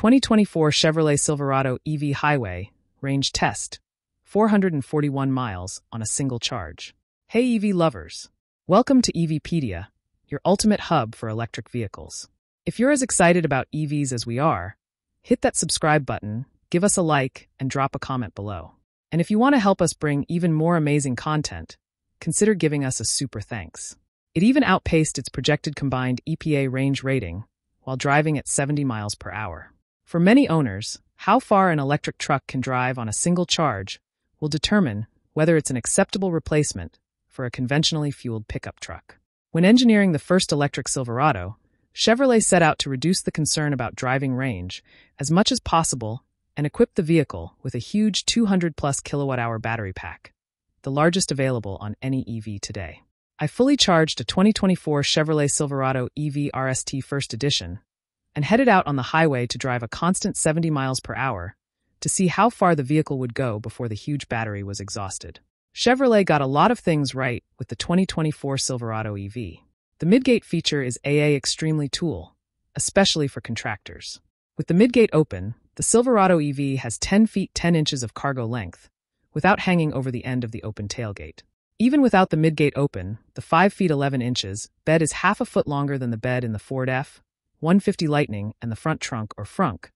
2024 Chevrolet Silverado EV Highway Range Test 441 miles on a single charge. Hey EV lovers! Welcome to EVpedia, your ultimate hub for electric vehicles. If you're as excited about EVs as we are, hit that subscribe button, give us a like, and drop a comment below. And if you want to help us bring even more amazing content, consider giving us a super thanks. It even outpaced its projected combined EPA range rating while driving at 70 miles per hour. For many owners, how far an electric truck can drive on a single charge will determine whether it's an acceptable replacement for a conventionally fueled pickup truck. When engineering the first electric Silverado, Chevrolet set out to reduce the concern about driving range as much as possible and equipped the vehicle with a huge 200 plus kilowatt hour battery pack, the largest available on any EV today. I fully charged a 2024 Chevrolet Silverado EV RST First Edition and headed out on the highway to drive a constant 70 miles per hour to see how far the vehicle would go before the huge battery was exhausted. Chevrolet got a lot of things right with the 2024 Silverado EV. The midgate feature is AA extremely tool, especially for contractors. With the midgate open, the Silverado EV has 10 feet 10 inches of cargo length, without hanging over the end of the open tailgate. Even without the midgate open, the 5 feet 11 inches bed is half a foot longer than the bed in the Ford F, 150 Lightning, and the front trunk, or frunk,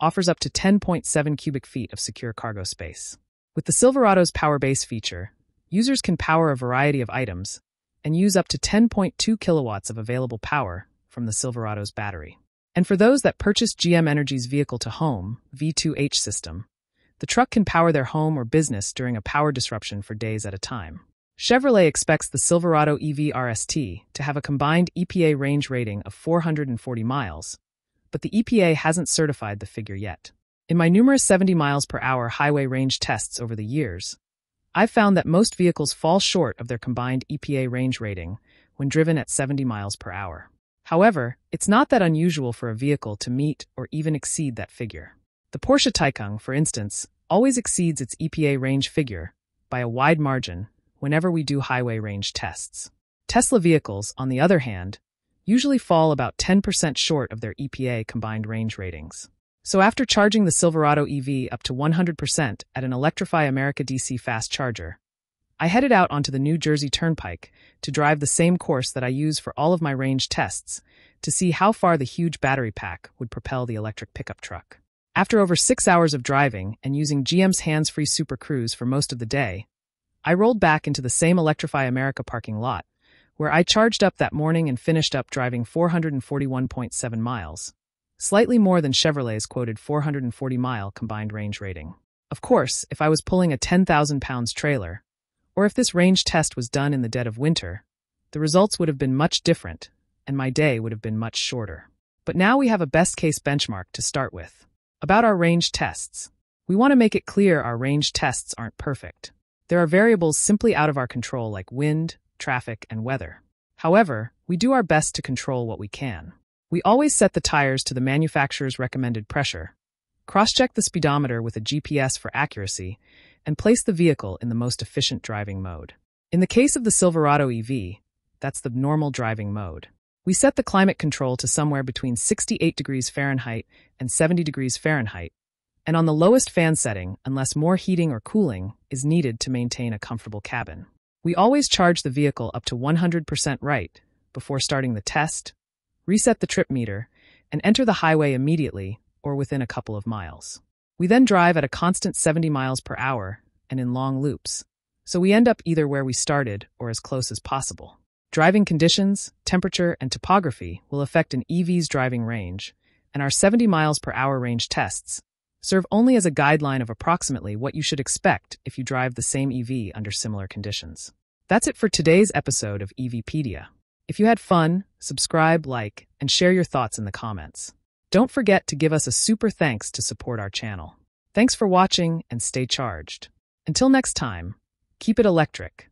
offers up to 10.7 cubic feet of secure cargo space. With the Silverado's PowerBase feature, users can power a variety of items and use up to 10.2 kilowatts of available power from the Silverado's battery. And for those that purchase GM Energy's vehicle to home V2H system, the truck can power their home or business during a power disruption for days at a time. Chevrolet expects the Silverado EV RST to have a combined EPA range rating of 440 miles, but the EPA hasn't certified the figure yet. In my numerous 70 miles per hour highway range tests over the years, I've found that most vehicles fall short of their combined EPA range rating when driven at 70 miles per hour. However, it's not that unusual for a vehicle to meet or even exceed that figure. The Porsche Taycan, for instance, always exceeds its EPA range figure by a wide margin whenever we do highway range tests. Tesla vehicles, on the other hand, usually fall about 10% short of their EPA combined range ratings. So after charging the Silverado EV up to 100% at an Electrify America DC fast charger, I headed out onto the New Jersey Turnpike to drive the same course that I use for all of my range tests to see how far the huge battery pack would propel the electric pickup truck. After over six hours of driving and using GM's hands-free Super Cruise for most of the day, I rolled back into the same Electrify America parking lot, where I charged up that morning and finished up driving 441.7 miles, slightly more than Chevrolet's quoted 440 mile combined range rating. Of course, if I was pulling a 10,000 pounds trailer, or if this range test was done in the dead of winter, the results would have been much different, and my day would have been much shorter. But now we have a best case benchmark to start with. About our range tests, we want to make it clear our range tests aren't perfect. There are variables simply out of our control like wind, traffic, and weather. However, we do our best to control what we can. We always set the tires to the manufacturer's recommended pressure, cross-check the speedometer with a GPS for accuracy, and place the vehicle in the most efficient driving mode. In the case of the Silverado EV, that's the normal driving mode. We set the climate control to somewhere between 68 degrees Fahrenheit and 70 degrees Fahrenheit and on the lowest fan setting unless more heating or cooling is needed to maintain a comfortable cabin. We always charge the vehicle up to 100% right before starting the test, reset the trip meter, and enter the highway immediately or within a couple of miles. We then drive at a constant 70 miles per hour and in long loops, so we end up either where we started or as close as possible. Driving conditions, temperature, and topography will affect an EV's driving range, and our 70 miles per hour range tests serve only as a guideline of approximately what you should expect if you drive the same EV under similar conditions. That's it for today's episode of EVpedia. If you had fun, subscribe, like, and share your thoughts in the comments. Don't forget to give us a super thanks to support our channel. Thanks for watching and stay charged. Until next time, keep it electric.